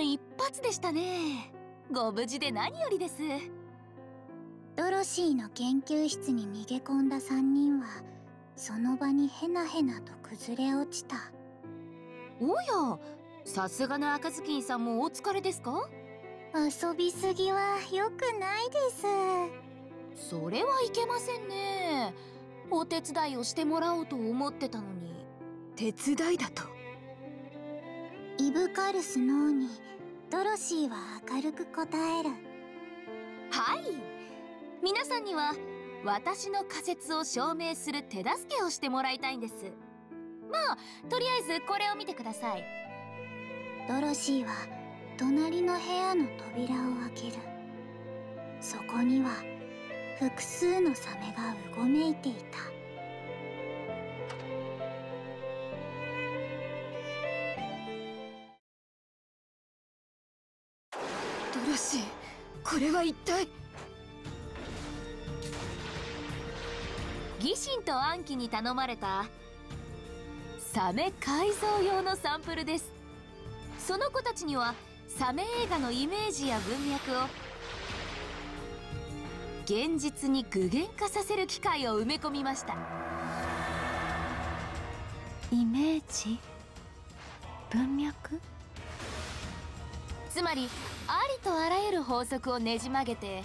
間一髪でしたね。ご無事で何よりです。ドロシーの研究室に逃げ込んだ3人はその場にへなへなと崩れ落ちた。おやさすがの赤ずきんさんもお疲れですか？遊びすぎは良くないです。それはいけませんね。お手伝いをしてもらおうと思ってたのに。手伝いだと？イブカルスノーにドロシーは明るく答える。はい。皆さんには私の仮説を証明する手助けをしてもらいたいんです。まあとりあえずこれを見てください。ドロシーは隣の部屋の扉を開ける。そこには複数のサメがうごめいていたドロシーこれは一体。ギシンとアンキに頼まれたサメ改造用のサンプルです。その子たちにはサメ映画のイメージや文脈を現実に具現化させる機械を埋め込みました。イメージ？文脈？つまりありとあらゆる法則をねじ曲げて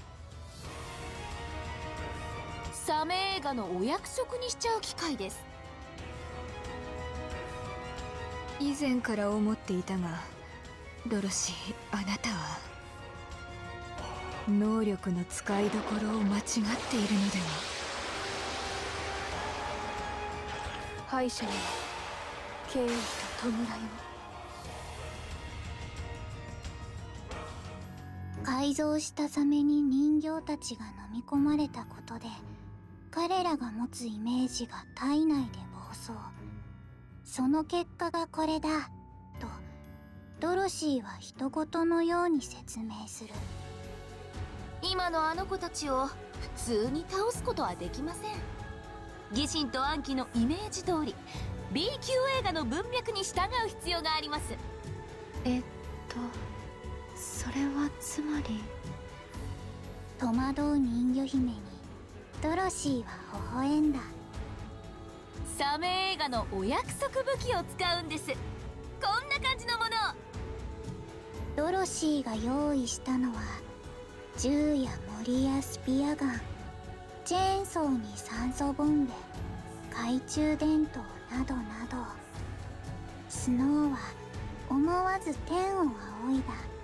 サメ映画のお約束にしちゃう機械です。以前から思っていたがドロシーあなたは能力の使いどころを間違っているのでは。敗者には敬意と弔いを改造したサメに人形たちが飲み込まれたことで彼らが持つイメージが体内で暴走。その結果がこれだとドロシーは人事のように説明する。今のあの子たちを普通に倒すことはできません。ギシンとアンキのイメージ通り B 級映画の文脈に従う必要があります。えっとそれはつまり戸惑う人魚姫にドロシーは微笑んだ。サメ映画のお約束武器を使うんです。こんな感じのもの。ドロシーが用意したのは銃や森やスピアガンチェーンソーに酸素ボンベ懐中電灯などなど。スノーは思わず天を仰いだ